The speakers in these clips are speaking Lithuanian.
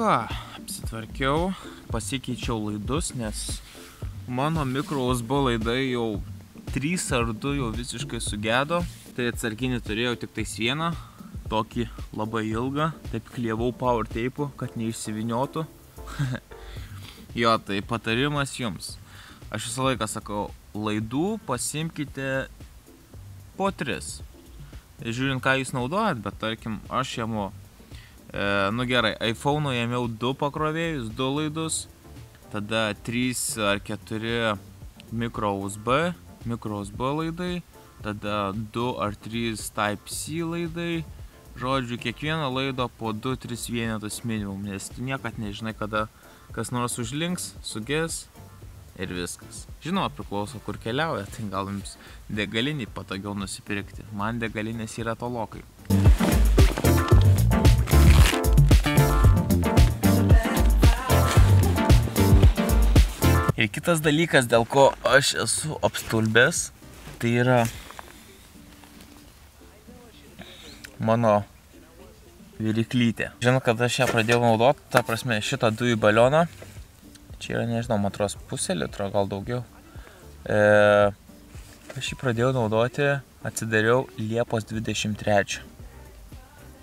ką, apsitvarkiau, pasikeičiau laidus, nes mano mikro USB laidai jau 3 ar 2 jau visiškai sugedo. Tai atsarginį turėjau tik tais vieną, tokį labai ilgą, taip klievau power tape'u, kad neišsiviniotų. jo, tai patarimas jums. Aš visą laiką sakau, laidų pasimkite po 3. Žiūrint, ką jūs naudojat, bet tarkim, aš jėmu, e, nu gerai, iPhone'u ėmiau 2 pakrovėjus, 2 laidus, tada 3 ar 4 mikro USB, mikro USB laidai, tada 2 ar 3 Type-C laidai, žodžiu, kiekvieną laidą po 2-3 vienetus minimum, nes tu niekad nežinai, kada kas nors užlinks, sugės ir viskas. Žinoma, priklauso, kur keliauja, tai gal jums degalinį patogiau nusipirkti. Man degalinės yra tolokai. Ir kitas dalykas, dėl ko aš esu apstulbęs, tai yra mano viriklytė. Žinau, kad aš ją pradėjau naudoti, ta prasme, šitą dujų balioną. Čia yra, nežinau, matros pusė litro, gal daugiau. E, aš jį pradėjau naudoti, atsidariau Liepos 23.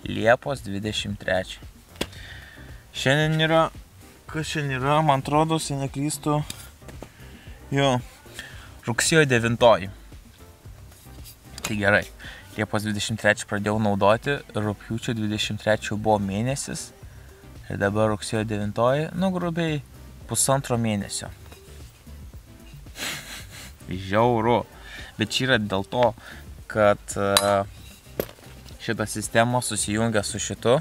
Liepos 23. Šiandien yra, kas šiandien yra, man atrodo, jei neklystu, jo, rugsėjo 9. Tai gerai. Liepos 23 pradėjau naudoti, rūpiučio 23 buvo mėnesis ir dabar rugsėjo 9, nu grubiai pusantro mėnesio. Žiauru. Bet čia yra dėl to, kad e, šita sistema susijungia su šitu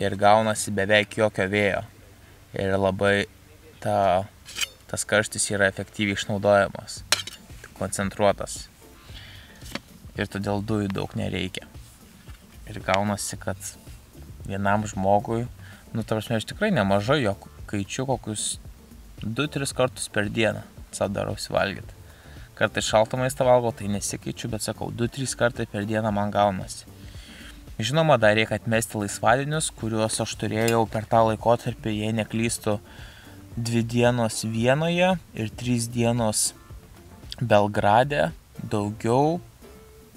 ir gaunasi beveik jokio vėjo. Ir labai ta, tas karštis yra efektyviai išnaudojamas, koncentruotas ir todėl dujų daug nereikia. Ir gaunasi, kad vienam žmogui, nu, tarsi aš tikrai nemažai jo kaičiu kokius 2-3 kartus per dieną savo darausi valgyti. Kartai šaltą maistą valgau, tai nesikeičiu, bet sakau, 2-3 kartai per dieną man gaunasi. Žinoma, dar reikia atmesti laisvadienius, kuriuos aš turėjau per tą laikotarpį, jei neklystų, dvi dienos Vienoje ir trys dienos Belgrade. Daugiau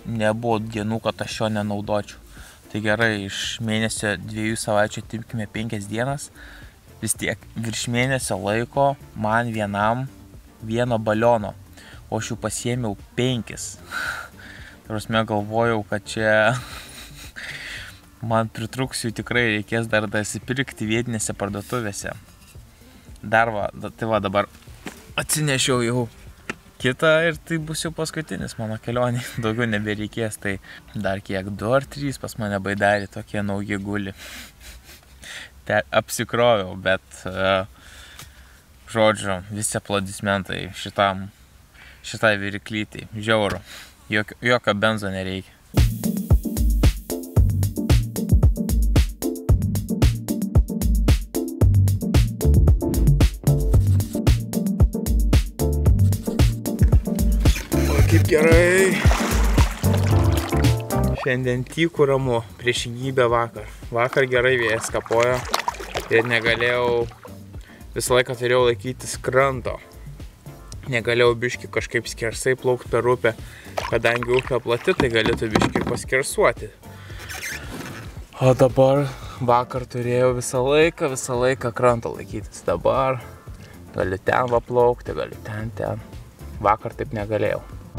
nebuvo dienų, kad aš jo nenaudočiau. Tai gerai, iš mėnesio dviejų savaičių atimkime penkias dienas, vis tiek virš mėnesio laiko man vienam vieno baliono, o aš jų pasiėmiau penkis. Prasme galvojau, kad čia man pritruks jų tikrai reikės dar dasipirkti vietinėse parduotuvėse. Dar va, tai va dabar atsinešiau jau kitą ir tai bus jau paskutinis mano kelionė. Daugiau nebereikės, tai dar kiek, du ar trys pas mane baidarį tokie nauji guli. Te apsikroviau, bet, uh, žodžiu, visi aplodismentai šitam, šitai viriklytai. Žiauru. Jokio, jokio benzo nereikia. Gerai. Šiandien tykų ramu, priešingybė vakar. Vakar gerai vėjas kapojo ir negalėjau, visą laiką turėjau laikytis kranto. Negalėjau biški kažkaip skersai plaukti per upę, kadangi upė plati, tai galėtų biški paskersuoti. O dabar vakar turėjau visą laiką, visą laiką krantą laikytis. Dabar galiu ten va plaukti, galiu ten, ten. Vakar taip negalėjau.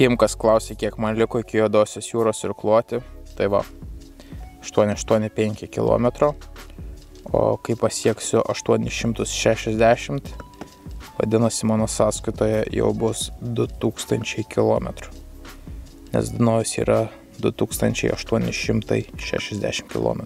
Kim, kas klausė, kiek man liko iki Juodosios jūros ir kloti, tai va, 885 km, o kai pasieksiu 860, vadinasi mano sąskaitoje jau bus 2000 km, nes Dunojus yra 2860 km.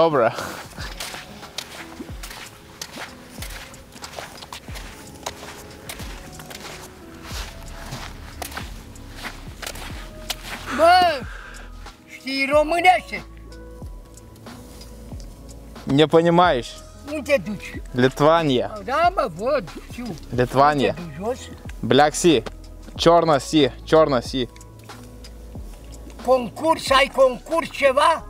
Добре. Штиро мыляйся. Не понимаешь? Ну. Литвания. Да, вот. Литвания. Блякси. Черно-си, черно-си. Конкурс, ай конкурс, чего?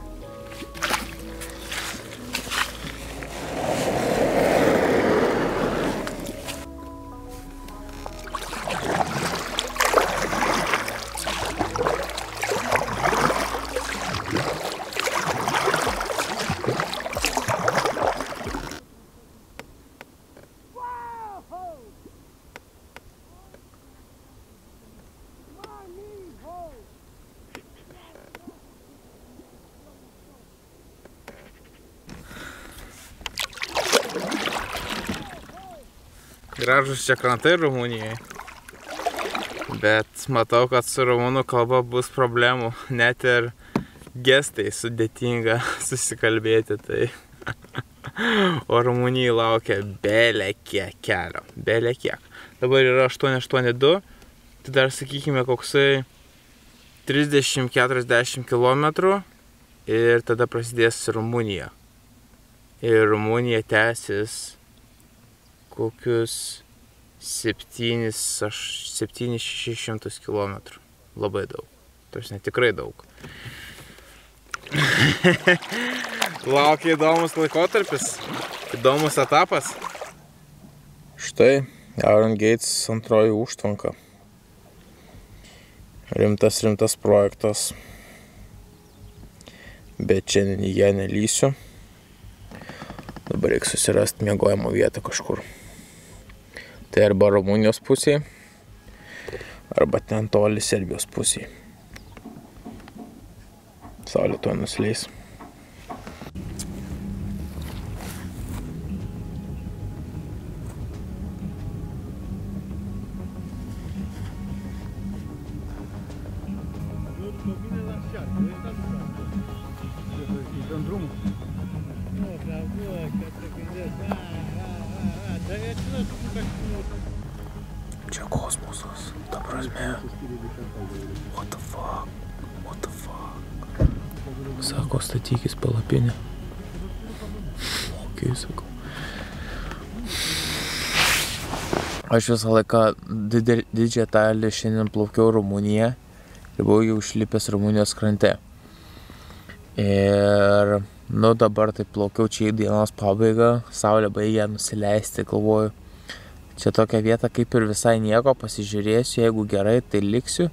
Gražus čia krantai Rumunijoje. Bet matau, kad su rumunų kalba bus problemų. Net ir gestai sudėtinga susikalbėti. Tai... o Rumunijai laukia belė kiek kelio. Belė kiek. Dabar yra 882. Tai dar sakykime koksai 30-40 km. Ir tada prasidės Rumunija. Ir Rumunija tęsis kokius 7-600 km. Labai daug. Tarsi tikrai daug. Laukia įdomus laikotarpis, įdomus etapas. Štai Iron Gates antroji užtvanka. Rimtas, rimtas projektas. Bet šiandien į ją nelysiu. Dabar reikia susirasti miegojimo vietą kažkur. Tai arba Rumunijos pusėje, arba ten toli Serbijos pusėje. Saulė tuo nusileis. Palapinę. Ok, sakau. Aš visą laiką didel- didžiąją dalį šiandien plaukiau Rumuniją ir buvau jau išlipęs Rumunijos krante. Ir, nu dabar tai plaukiau čia į dienos pabaigą, saulė baigė nusileisti, galvoju, čia tokia vieta kaip ir visai nieko, pasižiūrėsiu, jeigu gerai, tai liksiu,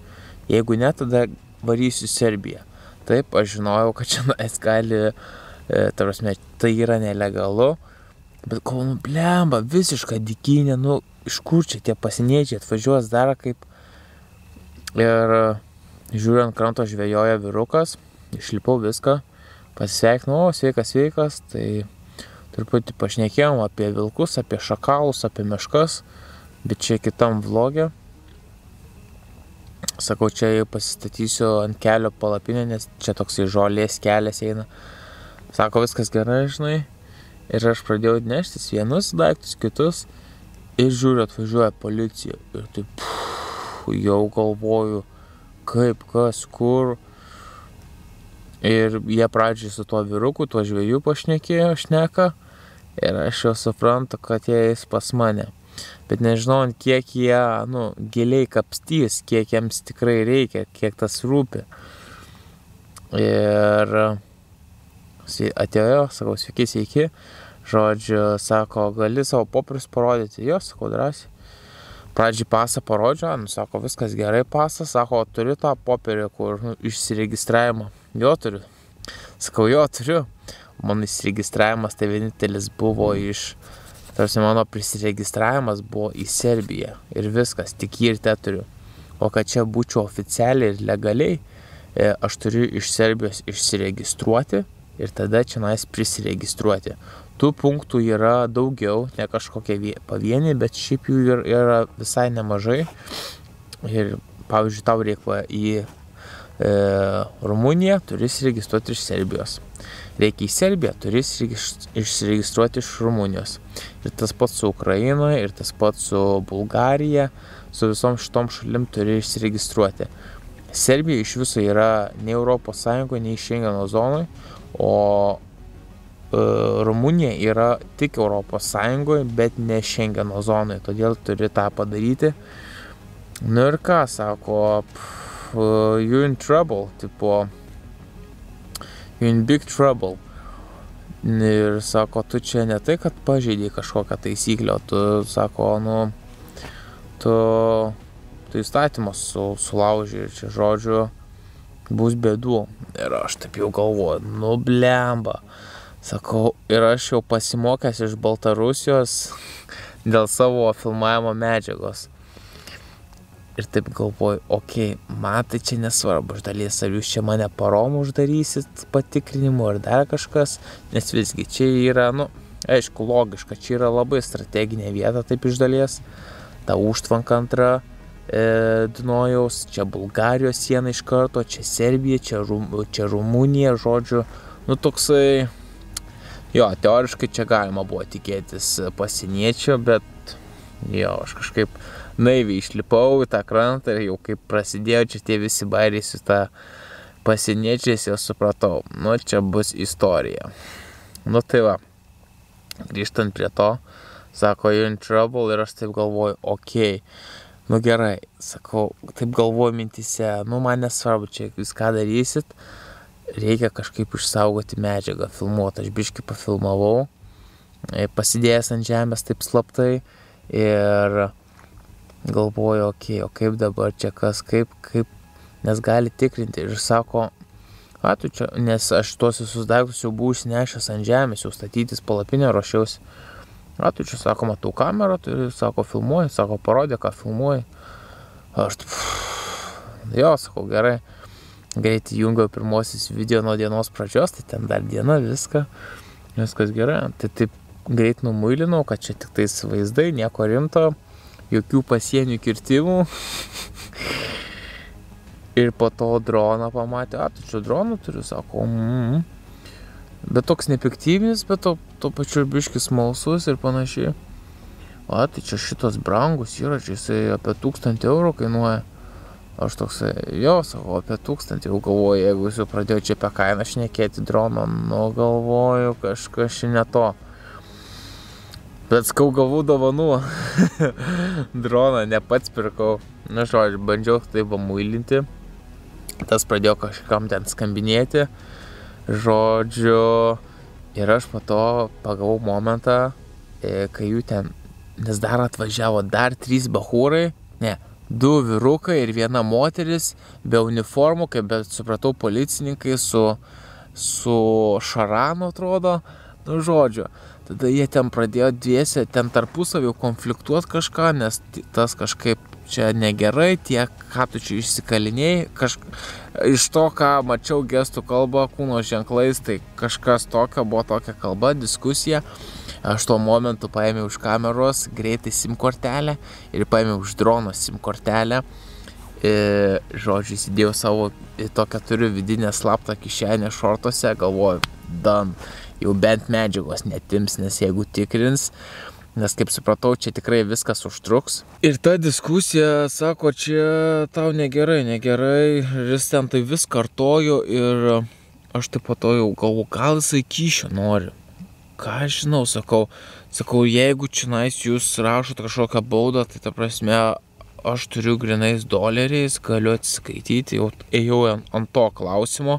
jeigu ne, tada varysiu Serbiją. Taip, aš žinojau, kad čia nais gali, e, tarsi, tai yra nelegalu, bet kol, nu, blemba, visiška dikinė, nu, iš kur čia tie pasieniečiai atvažiuos dar kaip. Ir žiūrint kranto žvejoja vyrukas, išlipau viską, pasisveikinau, sveikas, sveikas, tai truputį pašnekėjom apie vilkus, apie šakalus, apie meškas, bet čia kitam vlogė. Sakau, čia pasistatysiu ant kelio palapinę, nes čia toksai žolės kelias eina. Sako, viskas gerai, žinai. Ir aš pradėjau neštis vienus daiktus, kitus. Ir žiūriu, atvažiuoja policija. Ir taip, pff, jau galvoju, kaip, kas, kur. Ir jie pradžiai su tuo vyruku, tuo žvėjų pašnekėjo, šneka. Ir aš jau suprantu, kad jie eis pas mane. Bet nežinau, kiek jie, nu, giliai kapstys, kiek jiems tikrai reikia, kiek tas rūpi. Ir atėjo, sakau, sveiki, sveiki. Žodžiu, sako, gali savo popierius parodyti. Jo, sakau, drąsiai. Pradžiai pasą parodžio, nu, sako, viskas gerai pasas, sako, turi tą popierį, kur nu, išsiregistravimą. Jo turiu. Sakau, jo turiu. Mano įsiregistravimas tai vienintelis buvo iš, tarsi mano prisiregistravimas buvo į Serbiją. Ir viskas, tik jį ir te turiu. O kad čia būčiau oficialiai ir legaliai, e, aš turiu iš Serbijos išsiregistruoti ir tada čia nais prisiregistruoti. Tų punktų yra daugiau, ne kažkokie pavieniai, bet šiaip jų yra visai nemažai. Ir pavyzdžiui, tau reikia į e, Rumuniją, turi įsiregistruoti iš Serbijos. Reikia į Serbiją, turi išsiregistruoti iš Rumunijos. Ir tas pats su Ukraina, ir tas pats su Bulgarija, su visom šitom šalim turi išsiregistruoti. Serbija iš viso yra nei Europos Sąjungoje, nei Šengeno zonoje, o e, Rumunija yra tik Europos Sąjungoje, bet ne Šengeno zonoje, todėl turi tą padaryti. Nu ir ką, sako, pff, you in trouble, tipo, you in big trouble. Ir sako, tu čia ne tai, kad pažeidai kažkokią taisyklę, tu, sako, nu, tu, tu įstatymas su, sulaužė ir čia žodžiu, bus bėdų. Ir aš taip jau galvoju, nu blemba. Sakau, ir aš jau pasimokęs iš Baltarusijos dėl savo filmavimo medžiagos. Ir taip galvoju, okei, okay, man tai čia nesvarbu iš dalies, ar jūs čia mane parom uždarysit patikrinimu ar dar kažkas, nes visgi čia yra, nu, aišku, logiška, čia yra labai strateginė vieta taip iš dalies, ta užtvanka antra, e, Dunojaus, čia Bulgarijos siena iš karto, čia Serbija, čia, Rum, čia Rumunija, žodžiu, nu toksai, jo, teoriškai čia galima buvo tikėtis pasieniečio, bet jo, aš kažkaip naiviai išlipau į tą krantą ir jau kaip prasidėjo čia tie visi bairiai su tą pasieniečiais, jau supratau, nu čia bus istorija. Nu tai va, grįžtant prie to, sako, you in trouble ir aš taip galvoju, okei. Okay nu gerai, sakau, taip galvoju mintise, nu man nesvarbu, čia jūs ką darysit, reikia kažkaip išsaugoti medžiagą, filmuoti, aš biški pafilmavau, e, pasidėjęs ant žemės taip slaptai ir galvoju, okei, okay, o kaip dabar čia kas, kaip, kaip, nes gali tikrinti ir sako, a tu čia, nes aš tuos visus daiktus jau buvau išsinešęs ant žemės, jau statytis palapinę ruošiausi A, tu čia sako, matau kamerą, tai sako, filmuoji, sako, parodė, ką filmuoji. Aš, pff, jo, sakau, gerai. Greitai jungiau pirmosius video nuo dienos pradžios, tai ten dar diena, viską, viskas gerai. Tai taip greit numuilinau, kad čia tik tais vaizdai, nieko rimto, jokių pasienių kirtimų. Ir po to droną pamatė, a, tu čia droną turiu, sako, mm, bet toks nepiktybinis, bet to, to pačiu biškis smalsus ir panašiai. O, tai čia šitas brangus čia jisai apie 1000 eurų kainuoja. Aš toksai, jo, savo, apie 1000 jau galvoju, jeigu jūs jau pradėjau čia apie kainą šnekėti droną, nu galvoju, kažkas čia ne to. Bet skau gavau dovanų. droną ne pats pirkau. Na, žodžiu, bandžiau tai pamuilinti. Tas pradėjo kažkam ten skambinėti. Žodžiu, ir aš po to pagavau momentą, e, kai jų ten, nes dar atvažiavo dar trys bahūrai, ne, du vyrukai ir viena moteris be uniformų, kaip bet supratau, policininkai su, su šaranu atrodo, Nu, žodžiu, tada jie ten pradėjo dviese ten tarpusavį konfliktuoti kažką, nes tas kažkaip čia negerai, tiek, ką tu čia išsikalinėjai, kaž... iš to, ką mačiau gestų kalbą, kūno ženklais, tai kažkas tokio, buvo tokia kalba, diskusija. Aš tuo momentu paėmiau už kameros greitai SIM kortelę ir paėmiau už drono SIM kortelę. E, žodžiu, įsidėjau savo tokią turiu vidinę slaptą kišenę šortuose, galvoju, dan, jau bent medžiagos netims, nes jeigu tikrins, nes kaip supratau, čia tikrai viskas užtruks. Ir ta diskusija sako, čia tau negerai, negerai, jis ten tai vis kartojo ir aš taip pat jau galvoju, gal jisai kyšio nori. Ką aš žinau, sakau, sakau, jeigu čionais jūs rašot kažkokią baudą, tai ta prasme, aš turiu grinais doleriais, galiu atsiskaityti, jau ėjau ant to klausimo.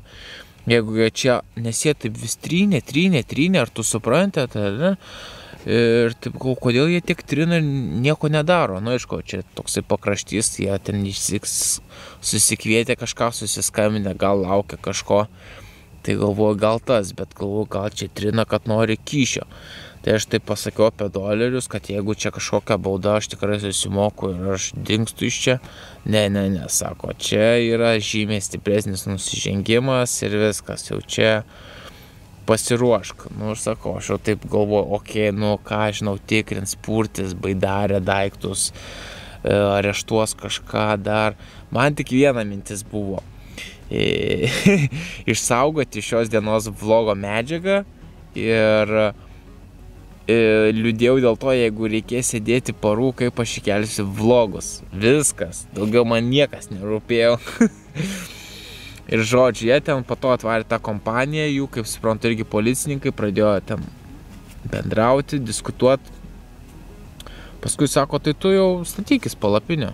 Jeigu jie čia, nes jie taip vis trynė, trynė, trynė, ar tu suprantate, ne? Ir taip, kodėl jie tiek trina ir nieko nedaro. Na, nu, aišku, čia toksai pakraštys, jie ten išsiks, susikvietė kažką, susiskambinę, gal laukia kažko. Tai galvoju, gal tas, bet galvoju, gal čia trina, kad nori kyšio. Tai aš taip pasakiau apie dolerius, kad jeigu čia kažkokia bauda, aš tikrai susimoku ir aš dinkstu iš čia. Ne, ne, ne, sako, čia yra žymiai stipresnis nusižengimas ir viskas, jau čia pasiruošk. Nu, aš sakau, aš jau taip galvoju, okei, okay, nu ką, žinau, tikrins, purtis, baidarė daiktus, e, areštuos kažką dar. Man tik viena mintis buvo. E, išsaugoti šios dienos vlogo medžiagą ir liūdėjau dėl to, jeigu reikės sėdėti parų, kaip aš įkelsiu vlogus. Viskas. Daugiau man niekas nerūpėjo. ir žodžiu, jie ten po to atvarė tą kompaniją, jų, kaip suprantu, irgi policininkai pradėjo ten bendrauti, diskutuoti. Paskui sako, tai tu jau statykis palapinę.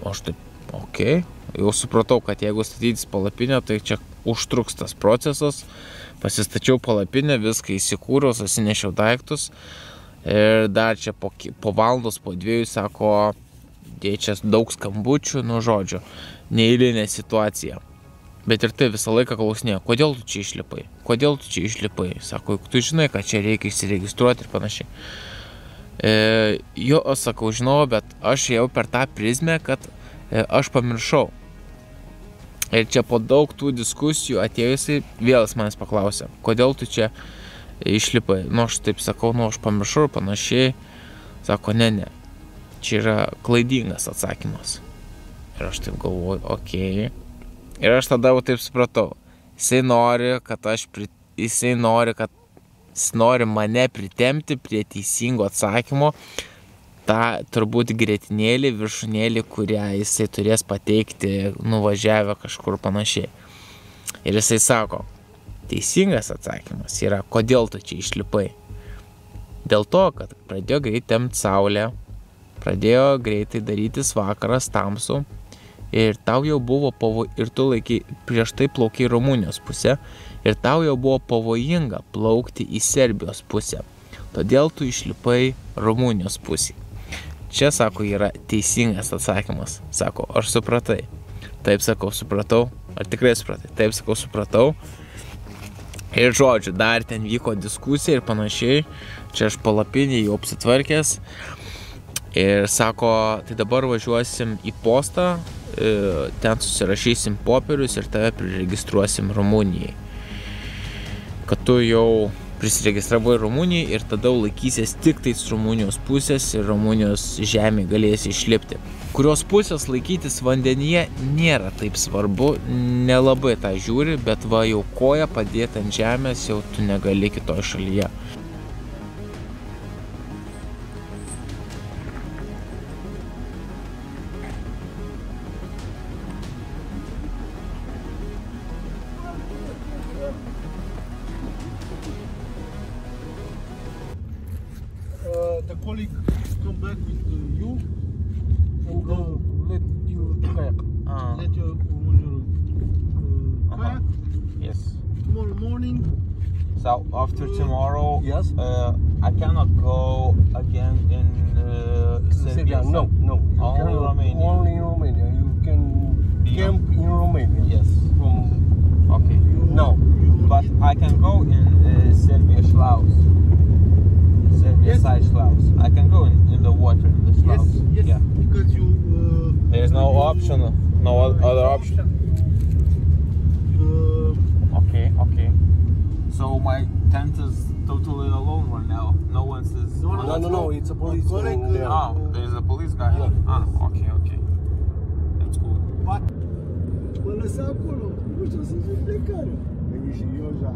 O aš taip, okei. Okay. Jau supratau, kad jeigu statytis palapinę, tai čia užtruks tas procesas. Pasistačiau palapinę, viską įsikūriau, susinešiau daiktus. Ir dar čia po, po valandos, po dviejų, sako, čia daug skambučių, nu žodžiu, neįlinė situacija. Bet ir tai visą laiką klausinėjo, kodėl tu čia išlipai, kodėl tu čia išlipai. Sako, juk tu žinai, kad čia reikia įsiregistruoti ir panašiai. E, jo, sakau, žinau, bet aš jau per tą prizmę, kad e, aš pamiršau. Ir čia po daug tų diskusijų atėjusiai vėl jis manęs paklausė, kodėl tu čia išlipai. Nu, aš taip sakau, nu, aš pamiršau ir panašiai. Sako, ne, ne. Čia yra klaidingas atsakymas. Ir aš taip galvoju, okei. Okay. Ir aš tada jau taip supratau. Jisai nori, kad aš, pri... jisai nori, kad jis nori mane pritemti prie teisingo atsakymo, tą turbūt grėtinėlį, viršūnėlį, kurią jisai turės pateikti nuvažiavę kažkur panašiai. Ir jisai sako, teisingas atsakymas yra, kodėl tu čia išlipai. Dėl to, kad pradėjo greitai temti saulę, pradėjo greitai darytis vakaras tamsu ir tau jau buvo pavojinga, ir tu laikai prieš tai plaukiai Rumunijos pusę, ir tau jau buvo pavojinga plaukti į Serbijos pusę. Todėl tu išlipai Rumunijos pusį. Čia, sako, yra teisingas atsakymas. Sako, aš supratai. Taip sakau, supratau. Ar tikrai supratai? Taip sakau, supratau. Ir žodžiu, dar ten vyko diskusija ir panašiai. Čia aš palapinį jau apsitvarkęs. Ir sako, tai dabar važiuosim į postą, e, ten susirašysim popierius ir tave priregistruosim Rumunijai. Kad tu jau prisiregistravai Rumunijai ir tada laikysies tik tais Rumunijos pusės ir Rumunijos žemė galėsi išlipti. Kurios pusės laikytis vandenyje nėra taip svarbu, nelabai tą žiūri, bet va jau koja padėti ant žemės jau tu negali kitoj šalyje. Can go in uh, Serbia Schlaus. Yes. side sloughs. I can go in, in the water in the Yes, yes, Yeah. because you. Uh, There's no option, no o- other option. uh, Okay, okay. So my tent is totally alone right now. No one says. No, no, No, no, no, it's a police Correct, thing there. Oh, there's a police guy. Yeah. Ah, okay, okay. That's cool. but Mă lăsa acolo, nu știu să zic plecare. Veni și eu așa.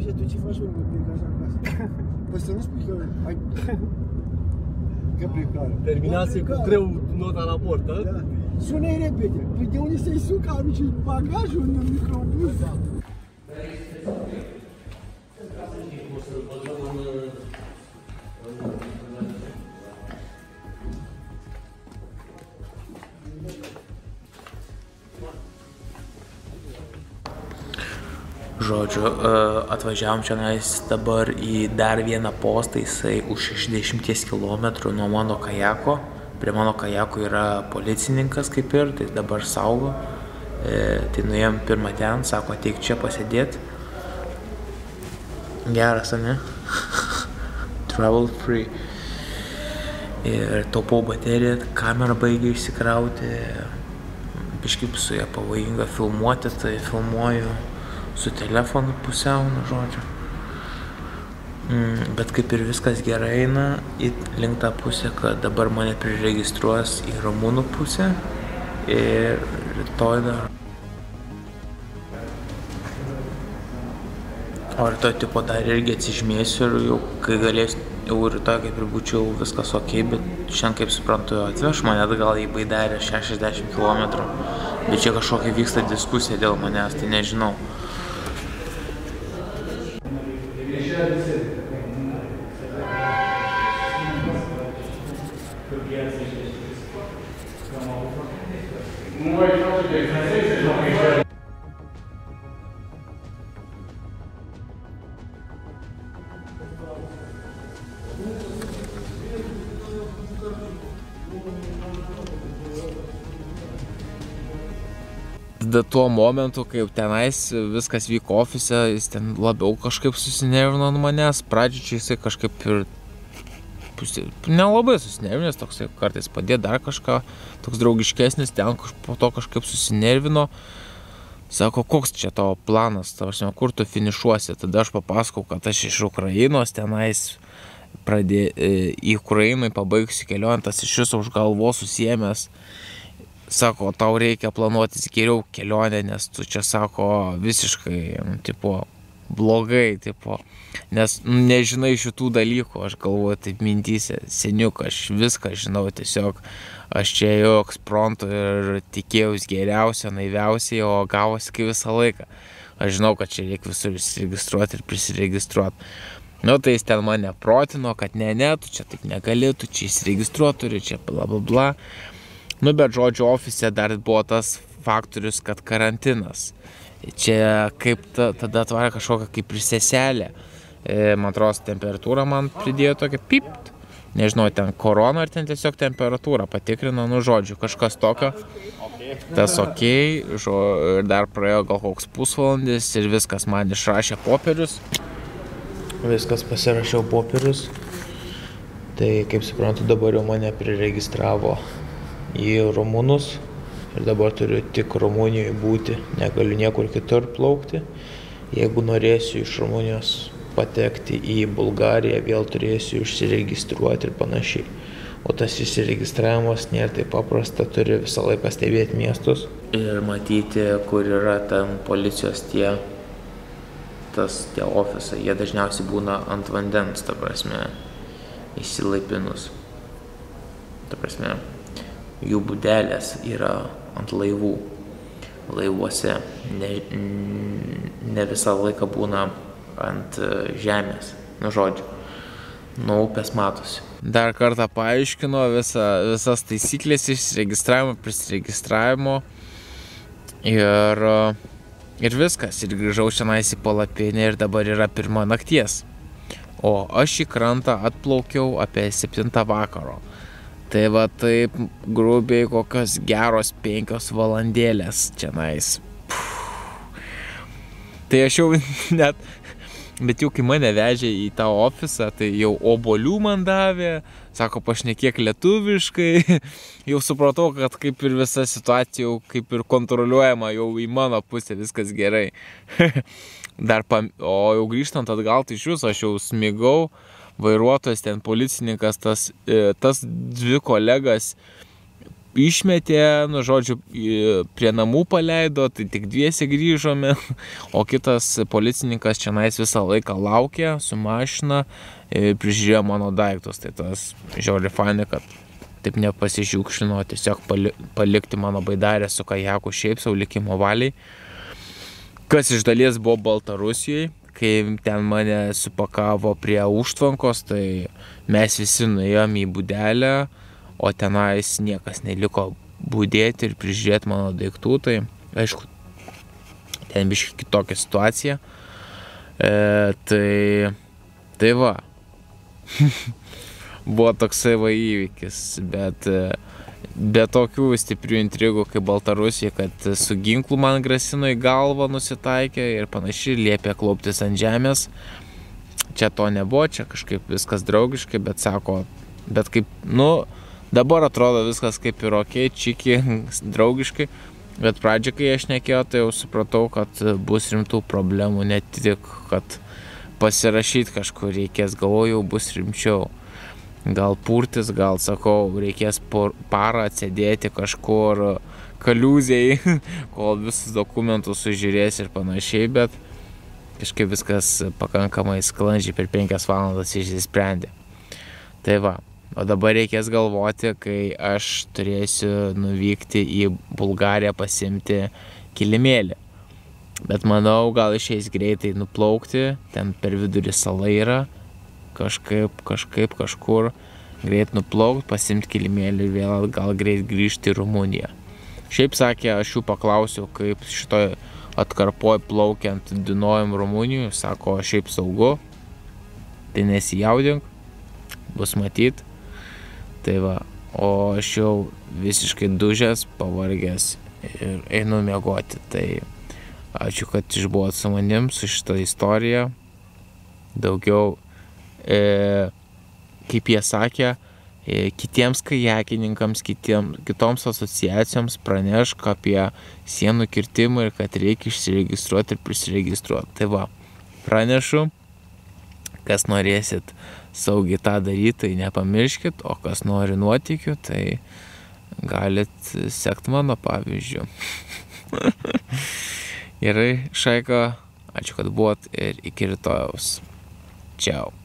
Luisa, tu ce faci mă, că plec așa acasă? Păi să nu spui că ai... Că plecare. terminase Bă, cu plecare. greu nota la port, da? Da. Sună-i repede. Păi de unde să-i suc? Arunci bagajul în microbus? Žodžiu, e, atvažiavom čia dabar į dar vieną postą, jisai už 60 km nuo mano kajako. Prie mano kajako yra policininkas kaip ir, tai dabar saugo. E, tai nuėjom pirmą ten, sako, ateik čia pasėdėti. Geras, ne? Travel free. Ir taupau bateriją, kamera baigia išsikrauti. Biškip su ją pavojinga filmuoti, tai filmuoju su telefonu pusiau, nu žodžiu. Mm, bet kaip ir viskas gerai eina, į link tą pusę, kad dabar mane priregistruos į Ramūnų pusę ir rytoj dar. O rytoj tipo dar irgi atsižmėsiu ir jau kai galėsiu, jau rytoj kaip ir būčiau viskas ok, bet šiandien kaip suprantu atveš mane atgal į Baidarę 60 km. Bet čia kažkokia vyksta diskusija dėl manęs, tai nežinau. Tuo momentu, kai tenais viskas vyko ofise, jis ten labiau kažkaip susinervino nuo manęs. Pradžioje čia jisai kažkaip ir nelabai susinervinęs, toksai kartais padėjo dar kažką, toks draugiškesnis, ten kaž- po to kažkaip susinervino. Sako, koks čia tavo planas, tavasime, kur tu finišuosi. Tada aš papasakau, kad aš iš Ukrainos tenais pradė, į Ukrainą pabaigsiu kelionę, tas iš viso už galvos susiemęs. Sako, tau reikia planuotis geriau kelionę, nes tu čia sako visiškai, nu, tipo, blogai, tipo, nes nu, nežinai šitų dalykų, aš galvoju taip mintyse, seniuk, aš viską žinau, tiesiog aš čia ėjau eksprontą ir tikėjausi geriausio, naiviausiai, o gavosi kaip visą laiką. Aš žinau, kad čia reikia visur įsiregistruoti ir prisiregistruoti. Nu, tai jis ten mane protino, kad ne, ne, tu čia taip negali, tu čia įsiregistruoti turi, čia bla bla bla. Nu, bet žodžiu, ofise dar buvo tas faktorius, kad karantinas. Čia kaip ta, tada atvarė kažkokią kaip ir seselę. E, man atrodo, temperatūra man pridėjo tokią pipt. Nežinau, ten korona ar ten tiesiog temperatūrą patikrino, nu žodžiu, kažkas tokio. Tas ok, žo, ir dar praėjo gal koks pusvalandis ir viskas man išrašė popierius. Viskas pasirašiau popierius. Tai kaip suprantu, dabar jau mane priregistravo į Rumunus ir dabar turiu tik Rumunijoje būti, negaliu niekur kitur plaukti. Jeigu norėsiu iš Rumunijos patekti į Bulgariją, vėl turėsiu užsiregistruoti ir panašiai. O tas įsiregistravimas nėra taip paprasta, turi visą laiką stebėti miestus. Ir matyti, kur yra ten policijos tie, tas tie ofisai. Jie dažniausiai būna ant vandens, ta prasme, įsilaipinus. Ta prasme, jų būdelės yra ant laivų. Laivuose ne, ne visą laiką būna ant e, žemės, nu žodžiu, nuo upės matosi. Dar kartą paaiškino visa, visas taisyklės išsiregistravimo, prisiregistravimo ir, e, ir viskas. Ir grįžau šiandien į palapinę ir dabar yra pirma nakties. O aš į krantą atplaukiau apie 7 vakaro. Tai va taip grubiai kokios geros penkios valandėlės čia nais. Tai aš jau net Bet jau kai mane vežė į tą ofisą, tai jau obolių man davė, sako, pašnekiek lietuviškai. jau supratau, kad kaip ir visa situacija jau kaip ir kontroliuojama, jau į mano pusę viskas gerai. Dar pam... O jau grįžtant atgal, tai iš jūsų aš jau smigau, vairuotojas ten policininkas, tas, e, tas dvi kolegas išmetė, nu, žodžiu, prie namų paleido, tai tik dviesi grįžome, o kitas policininkas čia nais visą laiką laukė su mašina, e, prižiūrėjo mano daiktus. Tai tas žiauri fainai, kad taip nepasižiūkšino, tiesiog palikti mano baidarę su kajaku šiaip savo likimo valiai. Kas iš dalies buvo Baltarusijoje, kai ten mane supakavo prie užtvankos, tai mes visi nuėjom į būdelę o tenais niekas neliko būdėti ir prižiūrėti mano daiktų, tai aišku, ten biškai kitokia situacija. E, tai, tai va, buvo toksai va įvykis, bet be tokių stiprių intrigų kaip Baltarusija, kad su ginklu man grasino į galvą nusitaikė ir panašiai liepė klauptis ant žemės. Čia to nebuvo, čia kažkaip viskas draugiškai, bet sako, bet kaip, nu, Dabar atrodo viskas kaip ir ok, čiki, draugiškai, bet pradžioje, kai aš nekėjau, tai jau supratau, kad bus rimtų problemų, ne tik, kad pasirašyti kažkur reikės, galvojau, bus rimčiau. Gal purtis, gal sakau, reikės parą atsėdėti kažkur kaliūziai, kol visus dokumentus sužiūrės ir panašiai, bet kažkaip viskas pakankamai sklandžiai per penkias valandas išsisprendė. Tai va, O dabar reikės galvoti, kai aš turėsiu nuvykti į Bulgariją pasimti kilimėlį. Bet manau, gal išeis greitai nuplaukti, ten per vidurį sala yra, kažkaip, kažkaip, kažkur greit nuplaukti, pasimti kilimėlį ir vėl gal greit grįžti į Rumuniją. Šiaip sakė, aš jų paklausiau, kaip šitoje atkarpoje plaukiant Dunojum Rumunijoje, sako, šiaip saugu, tai nesijaudink, bus matyti. Tai va, o aš jau visiškai dužęs, pavargęs ir einu miegoti. Tai ačiū, kad išbuvot su manim su šitą istoriją. Daugiau, kaip jie sakė, e, kitiems kajakininkams, kitiem, kitoms asociacijoms pranešk apie sienų kirtimą ir kad reikia išsiregistruoti ir prisiregistruoti. Tai va, pranešu, kas norėsit saugiai tą daryti, tai nepamirškit, o kas nori nuotikių, tai galit sekti mano pavyzdžių. Gerai, Šaika, ačiū, kad buvot ir iki rytojaus. Čiau.